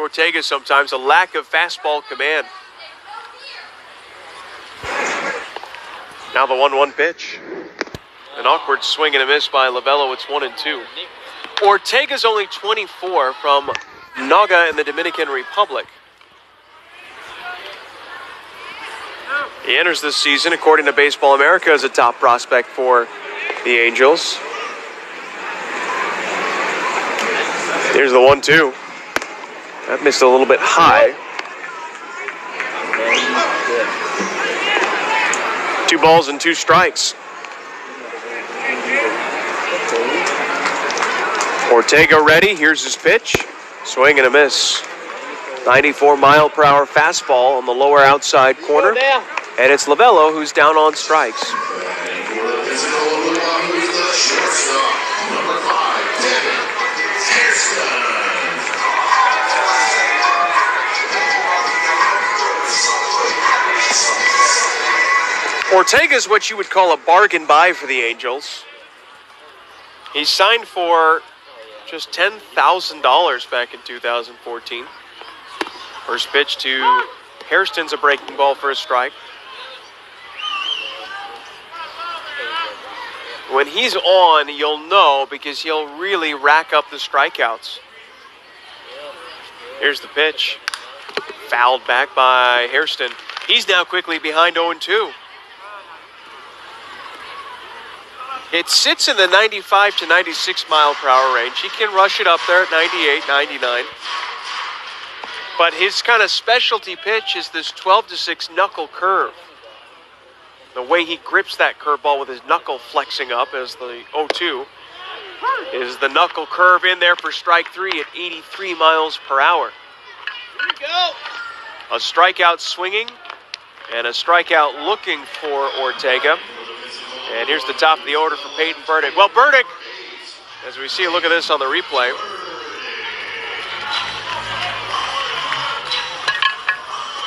Ortega sometimes, a lack of fastball command. Now the 1 1 pitch. An awkward swing and a miss by Lavello. It's 1 and 2. Ortega's only 24 from Nagua in the Dominican Republic. He enters this season, according to Baseball America, as a top prospect for the Angels. Here's the 1 2. That missed a little bit high. Two balls and two strikes. Ortega ready. Here's his pitch. Swing and a miss. 94 mile per hour fastball on the lower outside corner. And it's Lavello who's down on strikes. Ortega is what you would call a bargain buy for the Angels. He signed for just $10,000 back in 2014. First pitch to Hairston's a breaking ball for a strike. When he's on, you'll know because he'll really rack up the strikeouts. Here's the pitch. Fouled back by Hairston. He's now quickly behind 0 2. It sits in the 95 to 96 mile per hour range. He can rush it up there at 98, 99. But his kind of specialty pitch is this 12 to 6 knuckle curve. The way he grips that curveball with his knuckle flexing up as the 0 2 is the knuckle curve in there for strike three at 83 miles per hour. A strikeout swinging and a strikeout looking for Ortega. And here's the top of the order for Peyton Burdick. Well, Burdick, as we see look at this on the replay,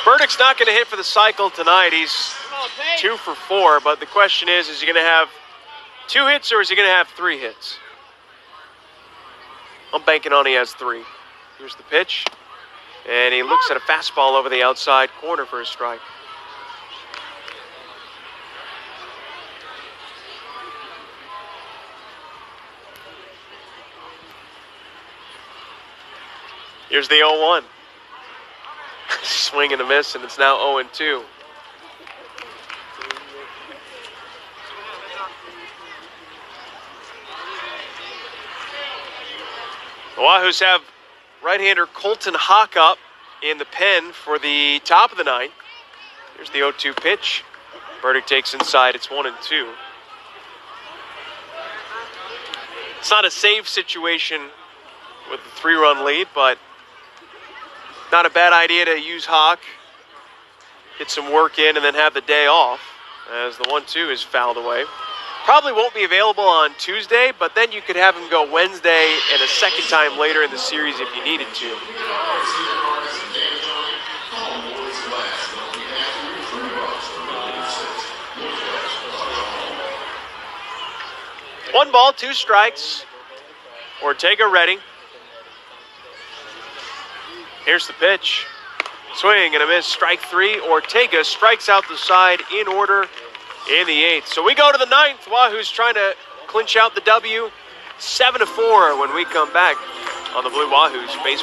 Burdick's not going to hit for the cycle tonight. He's two for four, but the question is, is he going to have two hits or is he going to have three hits? I'm banking on he has three. Here's the pitch. And he looks at a fastball over the outside corner for a strike. Here's the 0 1. Swing and a miss, and it's now 0 2. The Wahoos have right-hander Colton Hock up in the pen for the top of the ninth. Here's the 0-2 pitch. Burdick takes inside. It's one and two. It's not a save situation with the three-run lead, but not a bad idea to use Hock, get some work in, and then have the day off as the one-two is fouled away. Probably won't be available on Tuesday, but then you could have him go Wednesday and a second time later in the series if you needed to. One ball, two strikes. Ortega ready. Here's the pitch. Swing and a miss, strike three. Ortega strikes out the side in order in the eighth. So we go to the ninth. Wahoo's trying to clinch out the W. Seven to four when we come back on the Blue Wahoos baseball.